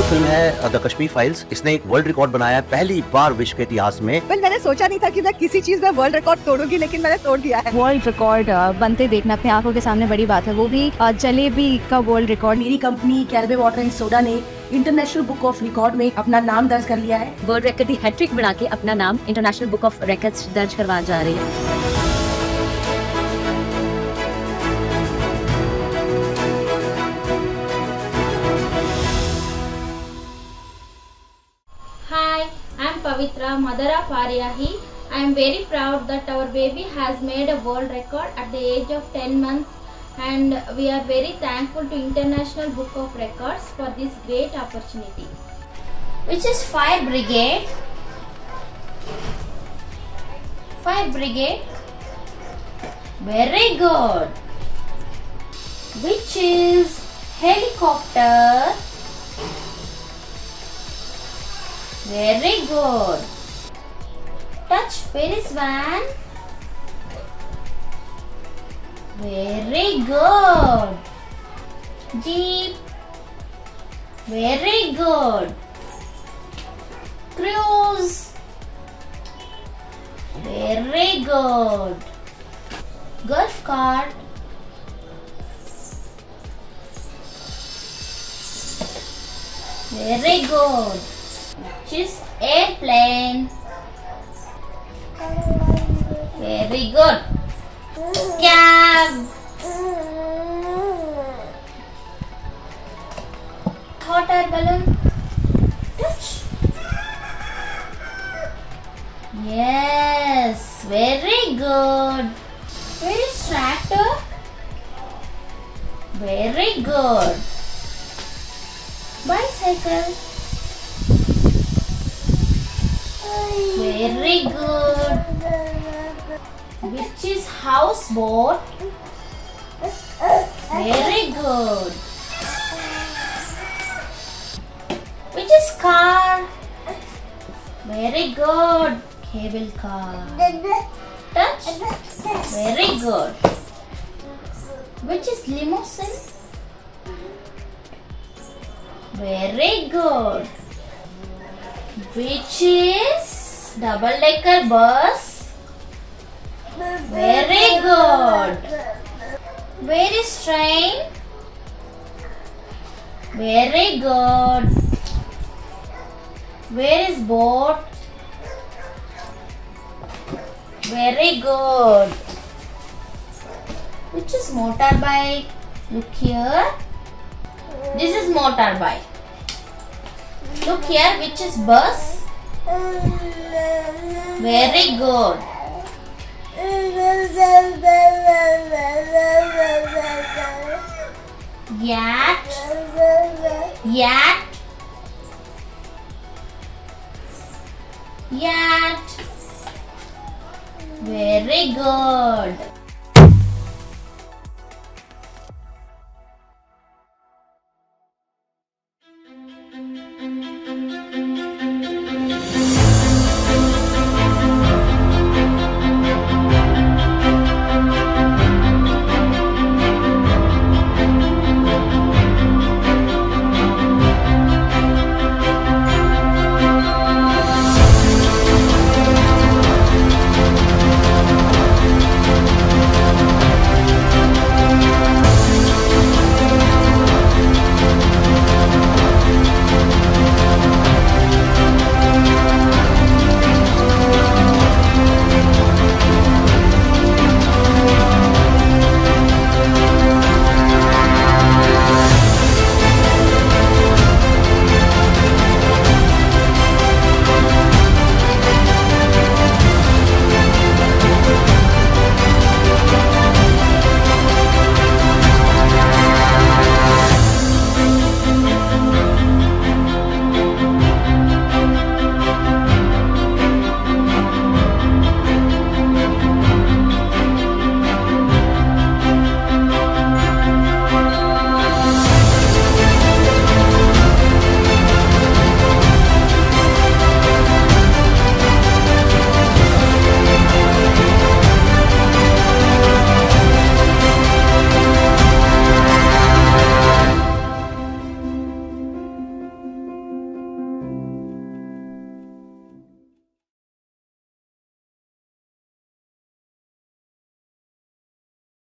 जो फ़िल्म है the Kashmir files इसने एक वर्ल्ड रिकॉर्ड बनाया है पहली बार विश्व के इतिहास में। वेल मैंने सोचा नहीं था कि मैं किसी चीज़ में वर्ल्ड रिकॉर्ड तोड़ूँगी लेकिन मैंने तोड़ दिया है। वर्ल्ड रिकॉर्ड बनते देखना अपने आँखों के सामने बड़ी बात है। वो भी अ, जलेबी का वर्ल्ड रिकॉर्ड मेरी कंपनी कैलबे वाटर एंड सोडा ने इंटरनेशनल बुक ऑफ़ रिकॉर्ड में अपना नाम दर्ज कर लिया है। वर्ल्ड रिकॉर्ड की हैट्रिक बना के अपना नाम इंटरनेशनल बुक ऑफ़ रिकॉर्ड्स दर्ज करवा जा रही है। Pavitra, mother of Aryahi. I am very proud that our baby has made a world record at the age of 10 months and we are very thankful to International Book of Records for this great opportunity. Which is Fire Brigade? Fire Brigade? Very good. Which is Helicopter? Very good. Touch finish van. Very good. Jeep. Very good. Cruise. Very good. Golf cart. Very good is airplane. Very good. Cab. Hot air balloon. Touch. Yes, very good. Where is tractor? Very good. Bicycle. Very good. Which is houseboat? Very good. Which is car? Very good. Cable car. Touch. Very good. Which is limousine? Very good which is double decker bus. Very good. Where is train? Very good. Where is boat? Very good. Which is motorbike? Look here. This is motorbike. Look here, which is bus? Very good. Yacht. Yacht. Yacht. Very good.